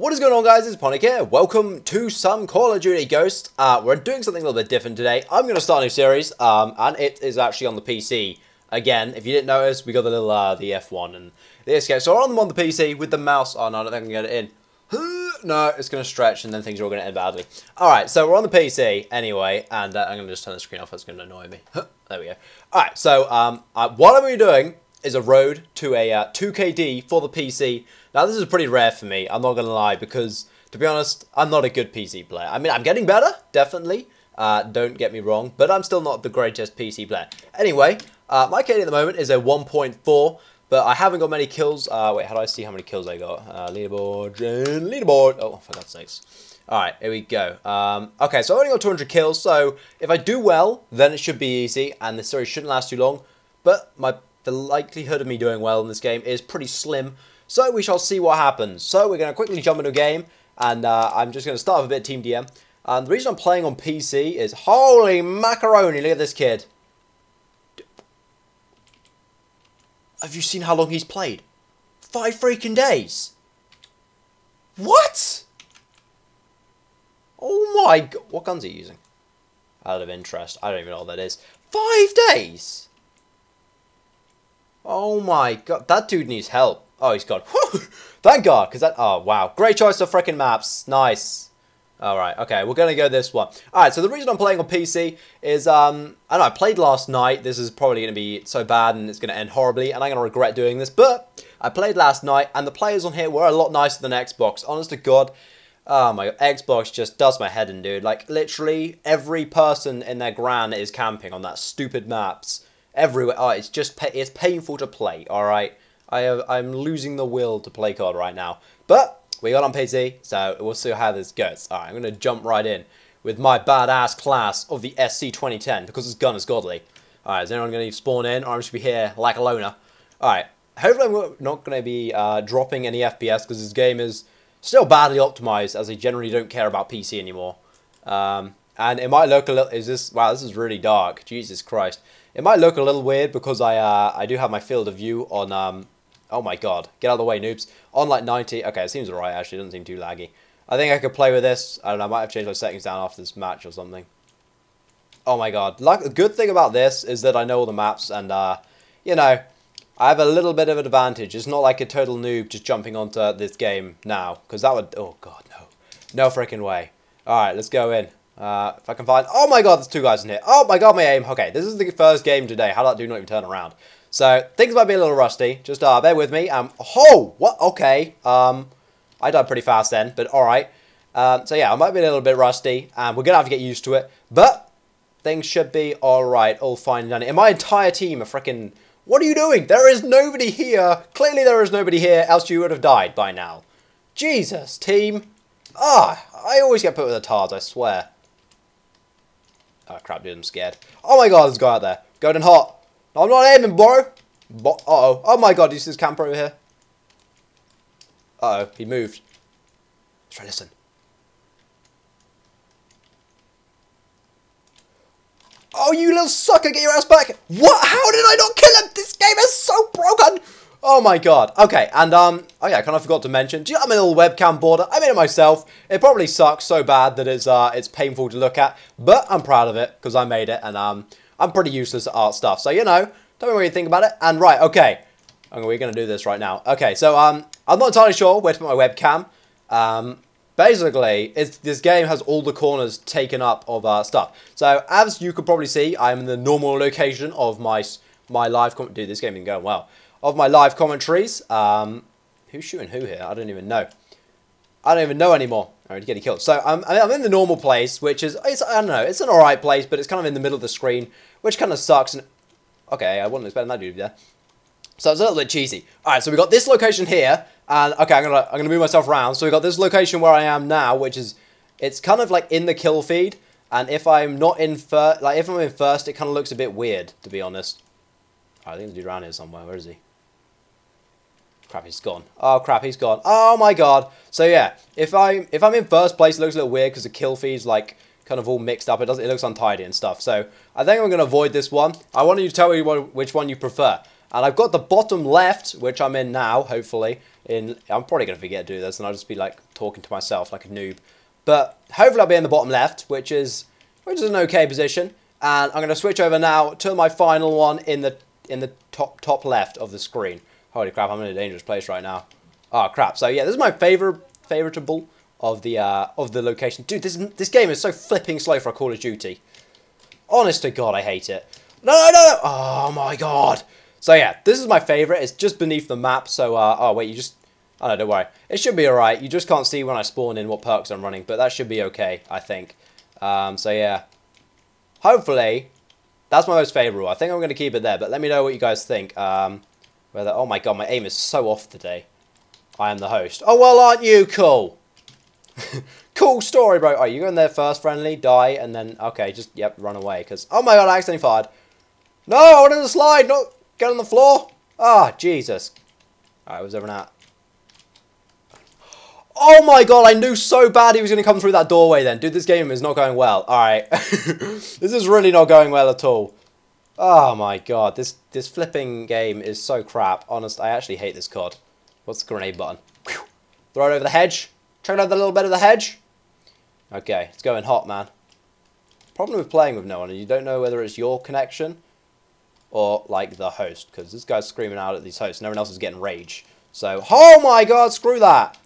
What is going on guys, it's Pyonic here. Welcome to some Call of Duty Ghost. Uh, we're doing something a little bit different today. I'm going to start a new series, um, and it is actually on the PC. Again, if you didn't notice, we got the little, uh, the F1 and the escape. So we're on the PC with the mouse. Oh no, I don't think I can get it in. No, it's going to stretch and then things are all going to end badly. Alright, so we're on the PC anyway, and uh, I'm going to just turn the screen off, that's going to annoy me. there we go. Alright, so um, uh, what I'm going doing is a road to a uh, 2KD for the PC. Now this is pretty rare for me, I'm not going to lie, because to be honest, I'm not a good PC player. I mean, I'm getting better, definitely. Uh, don't get me wrong, but I'm still not the greatest PC player. Anyway, uh, my KD at the moment is a 1.4. But I haven't got many kills. Uh, wait, how do I see how many kills I got? Uh, leaderboard, leaderboard. Oh, for God's sakes. Alright, here we go. Um, okay, so I only got 200 kills, so if I do well, then it should be easy, and the series shouldn't last too long. But my the likelihood of me doing well in this game is pretty slim, so we shall see what happens. So we're going to quickly jump into a game, and uh, I'm just going to start with a bit Team DM. And the reason I'm playing on PC is, holy macaroni, look at this kid. Have you seen how long he's played? Five freaking days. What? Oh my god. What guns are you using? Out of interest. I don't even know what that is. Five days? Oh my god. That dude needs help. Oh, he's gone. Thank god. Because that... Oh, wow. Great choice of freaking maps. Nice. Alright, okay, we're to go this one. Alright, so the reason I'm playing on PC is, um, I know, I played last night. This is probably to be so bad and it's to end horribly, and I'm to regret doing this. But I played last night, and the players on here were a lot nicer than Xbox. Honest to God, oh my God, Xbox just does my head in, dude. Like, literally, every person in their gran is camping on that stupid maps. Everywhere. Oh, it's just, it's painful to play, alright? I have, I'm losing the will to play COD right now. But we got on PC, so we'll see how this goes. Alright, I'm going to jump right in with my badass class of the SC 2010 because this gun is godly. Alright, is anyone to spawn in or I'm just to be here like a loner? Alright, hopefully I'm not going to be uh, dropping any FPS because this game is still badly optimized as I generally don't care about PC anymore. Um, and it might look a little, is this, wow, this is really dark, Jesus Christ. It might look a little weird because I uh, I do have my field of view on um, Oh my god. Get out of the way, noobs. On like 90. Okay, it seems alright, actually. It doesn't seem too laggy. I think I could play with this. I don't know, I might have changed my settings down after this match or something. Oh my god. Like, the good thing about this is that I know all the maps and, uh, you know, I have a little bit of an advantage. It's not like a total noob just jumping onto this game now. Because that would... Oh god, no. No freaking way. Alright, let's go in. Uh, if I can find... Oh my god, there's two guys in here. Oh my god, my aim. Okay, this is the first game today. How did that do not even turn around? So, things might be a little rusty. Just uh, bear with me. Um, oh, what? Okay. Um, I died pretty fast then, but alright. Um, so yeah, I might be a little bit rusty, and we're going to have to get used to it. But, things should be alright, all fine and done. And my entire team are freaking... What are you doing? There is nobody here. Clearly there is nobody here, else you would have died by now. Jesus, team. Ah, I always get put with the TARS, I swear. Oh crap, dude, I'm scared. Oh my god, there's a guy out there. Golden hot. I'm not aiming, bro. Bo uh oh. Oh my god, do you see this camper over here? Uh oh, he moved. Let's try listen. Oh, you little sucker, get your ass back! What? How did I not kill him? This game is! Oh my god. Okay, and um, oh yeah, I kind of forgot to mention, do you know, I'm a little webcam border. I made it myself. It probably sucks so bad that it's uh, it's painful to look at, but I'm proud of it because I made it, and um, I'm pretty useless at art stuff. So, you know, don't really think about it. And right, okay. We're to do this right now. Okay, so um, I'm not entirely sure where to put my webcam. Um, basically, this game has all the corners taken up of uh, stuff. So, as you could probably see, I'm in the normal location of my my live... Dude, this game is going well. Of my live commentaries. Um, who's shooting who here? I don't even know. I don't even know anymore. I already getting killed. So I'm, I'm in the normal place, which is, I don't know, it's an alright place, but it's kind of in the middle of the screen, which kind of sucks. And Okay, I wasn't expecting that dude there. So it's a little bit cheesy. Alright, so we got this location here, and okay, I'm gonna I'm gonna move myself around. So we got this location where I am now, which is it's kind of like in the kill feed, and if I'm not in first, like if I'm in first, it kind of looks a bit weird, to be honest. I think there's a dude around here somewhere. Where is he? Crap, he's gone. Oh crap, he's gone. Oh my god. So yeah, if I if I'm in first place, it looks a little weird because the kill feed's like kind of all mixed up. It doesn't. it looks untidy and stuff. So I think I'm going to avoid this one. I wanted you to tell me what, which one you prefer. And I've got the bottom left, which I'm in now, hopefully. In I'm probably going to forget to do this, and I'll just be like talking to myself like a noob. But hopefully I'll be in the bottom left, which is which is an okay position. And I'm going to switch over now to my final one in the in the top top left of the screen. Holy crap, I'm in a dangerous place right now. Oh crap. So yeah, this is my favorite favoritable of the uh, of the location. Dude, this this game is so flipping slow for a Call of Duty. Honest to God, I hate it. No, no, no. Oh my God. So yeah, this is my favorite. It's just beneath the map. So uh, oh wait, you just oh no, don't worry. It should be alright. You just can't see when I spawn in what perks I'm running, but that should be okay, I think. Um, so yeah, hopefully that's my most favorable. I think I'm going to keep it there, but let me know what you guys think. Um, oh my God, my aim is so off today. I am the host. Oh well, aren't you cool? cool story, bro. Oh, you going there first, friendly, die, and then, okay, just, yep, run away. Because, oh my god, I accidentally fired. No, I wanted to slide, not get on the floor. Ah, oh, Jesus. Alright, was everyone out? Oh my god, I knew so bad he was going to come through that doorway then. Dude, this game is not going well. Alright. this is really not going well at all. Oh my god, this this flipping game is so crap. Honest, I actually hate this COD. What's the grenade button? Whew. Throw it over the hedge. Check out the little bit of the hedge. Okay, it's going hot, man. Problem with playing with no one, you don't know whether it's your connection or, like, the host. Because this guy's screaming out at these hosts No one else is getting rage. So, oh my god, screw that.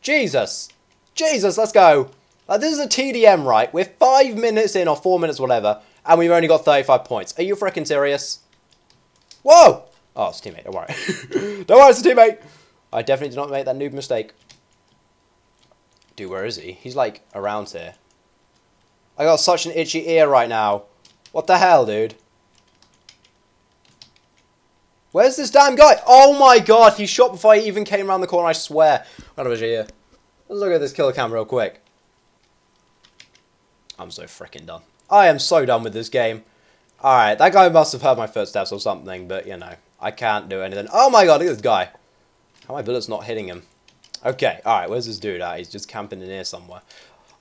Jesus. Jesus, let's go. Like, this is a TDM, right? We're five minutes in or four minutes, whatever, and we've only got 35 points. Are you freaking serious? Whoa! Oh, it's a teammate, don't worry. don't worry, it's a teammate. I definitely did not make that noob mistake. Dude, where is he? He's like around here. I got such an itchy ear right now. What the hell, dude? Where's this damn guy? Oh my god, he shot before I even came around the corner, I swear. Right over here. Let's look at this killer cam real quick. I'm so freaking done. I am so done with this game. Alright, that guy must have heard my footsteps or something, but, you know, I can't do anything. Oh my god, look at this guy. How my bullets not hitting him? Okay, alright, where's this dude at? He's just camping in here somewhere.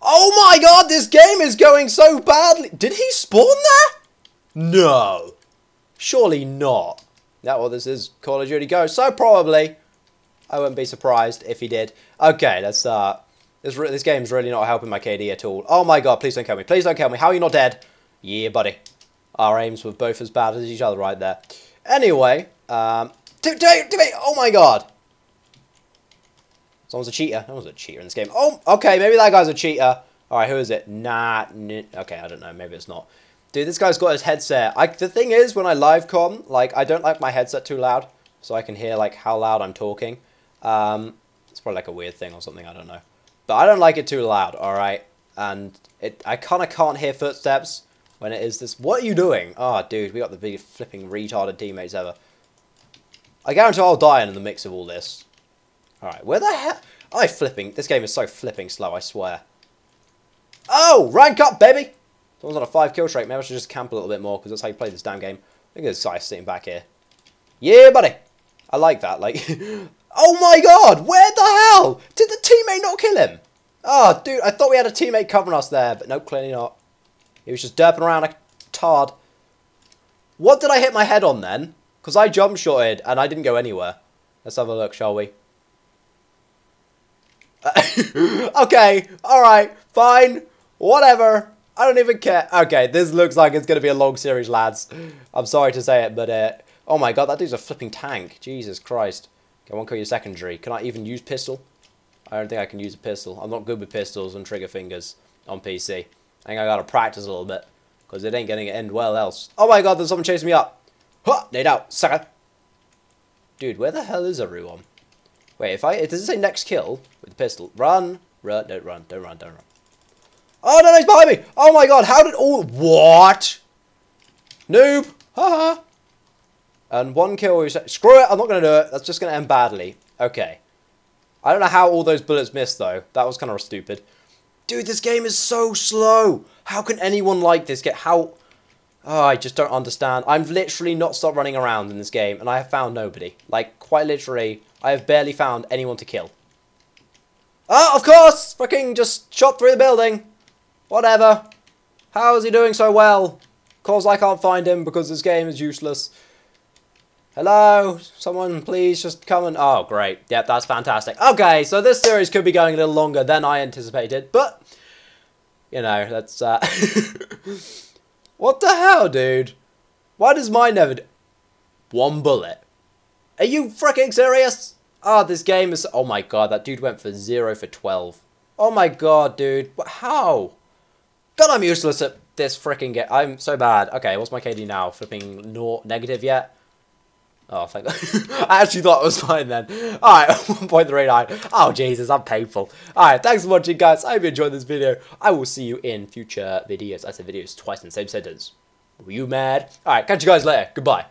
Oh my god, this game is going so badly! Did he spawn there? No. Surely not. That well, this is Call of Duty Go, so probably. I wouldn't be surprised if he did. Okay, let's uh this this game's really not helping my KD at all. Oh my god, please don't kill me. Please don't kill me. How are you not dead? Yeah, buddy. Our aims were both as bad as each other right there. Anyway, um, do, do, do, oh my god. Someone's a cheater. No one's a cheater in this game. Oh, okay, maybe that guy's a cheater. Alright, who is it? Nah, okay, I don't know. Maybe it's not. Dude, this guy's got his headset. I, the thing is, when I live com, like, I don't like my headset too loud, so I can hear, like, how loud I'm talking. Um, it's probably, like, a weird thing or something, I don't know. But I don't like it too loud, alright? And it, I kind of can't hear footsteps when it is this. What are you doing? Oh, dude, we got the biggest flipping retarded teammates ever. I guarantee I'll die in the mix of all this. Alright, where the hell... I flipping... This game is so flipping slow, I swear. Oh! Rank up, baby! Someone's on a 5 kill streak. Maybe I should just camp a little bit more, because that's how you play this damn game. Look at this guy sitting back here. Yeah, buddy! I like that, like... oh my god! Where the hell? Did the teammate not kill him? Oh, dude, I thought we had a teammate covering us there, but no, clearly not. He was just derping around like a tard. What did I hit my head on then? Because I jump shotted and I didn't go anywhere. Let's have a look, shall we? okay, alright, fine, whatever. I don't even care. Okay, this looks like it's going to be a long series, lads. I'm sorry to say it, but, uh, oh my god, that dude's a flipping tank. Jesus Christ. Okay, call you secondary. Can I even use pistol? I don't think I can use a pistol. I'm not good with pistols and trigger fingers on PC. I think I gotta practice a little bit, because it ain't gonna end well else. Oh my god, there's someone chasing me up. Huh, nade out, sucker. Dude, where the hell is everyone? Wait, if I... Does it say next kill with the pistol? Run. Run. Don't run. Don't run. Don't run. Oh, no, no, he's behind me. Oh, my God. How did all... What? Noob. Haha. And one kill. Screw it. I'm not going to do it. That's just going to end badly. Okay. I don't know how all those bullets missed, though. That was kind of stupid. Dude, this game is so slow. How can anyone like this get... How... Oh, I just don't understand. I'm literally not stopped running around in this game, and I have found nobody. Like, quite literally, I have barely found anyone to kill. Oh, of course! Fucking just shot through the building. Whatever. How is he doing so well? Of course I can't find him because this game is useless. Hello? Someone please just come and... Oh, great. Yep, that's fantastic. Okay, so this series could be going a little longer than I anticipated, but... You know, that's... Uh... what the hell, dude? Why does mine never... Do... One bullet. Are you freaking serious? Oh, this game is... Oh my god, that dude went for 0 for 12. Oh my god, dude. How? God, I'm useless at this freaking game. I'm so bad. Okay, what's my KD now? Flipping no negative yet? Oh, thank God. I actually thought it was fine then. Alright, 1.39. Oh, Jesus, I'm painful. Alright, thanks for watching, guys. I hope you enjoyed this video. I will see you in future videos. I said videos twice in the same sentence. Were you mad? Alright, catch you guys later. Goodbye.